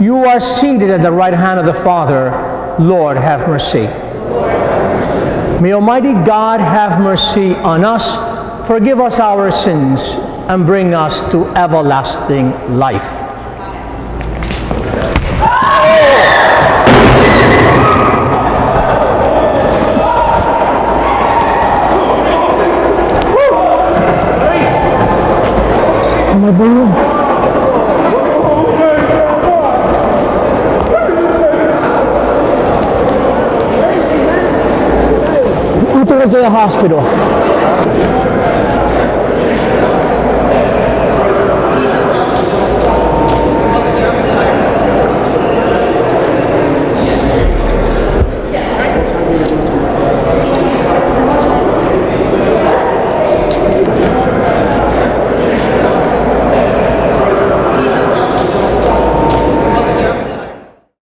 You are seated at the right hand of the Father. Lord, have mercy. May Almighty God have mercy on us, forgive us our sins, and bring us to everlasting life. My balloon. To the hospital.